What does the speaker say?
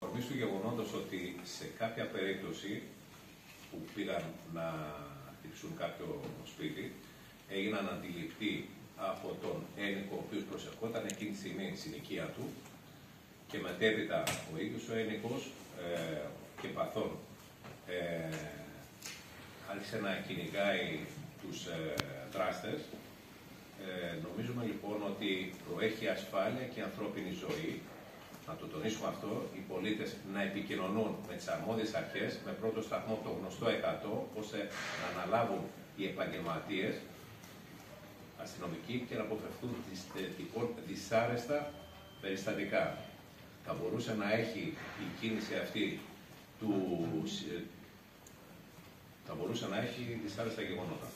Αφορμή του γεγονότος ότι σε κάποια περίπτωση που πήγαν να χτυπήσουν κάποιο σπίτι, έγιναν αντιληπτοί από τον ένικο ο οποίος προσερχόταν εκείνη τη στιγμή στην οικία του και μετέπειτα ο ίδιος ο ένικος ε, και παθών ε, άρχισε να κυνηγάει τους ε, δράστες. Ε, νομίζουμε λοιπόν ότι προέχει ασφάλεια και ανθρώπινη ζωή να το τονίσουμε αυτό, οι πολίτες να επικοινωνούν με τις αρμόδιες αρχές, με πρώτο σταθμό το γνωστό 100, ώστε να αναλάβουν οι επαγγελματίες αστυνομικοί και να αποφευθούν τυχόν δυσάρεστα περιστατικά. Θα μπορούσε να έχει η κίνηση αυτή του. θα μπορούσε να έχει δυσάρεστα γεγονότα.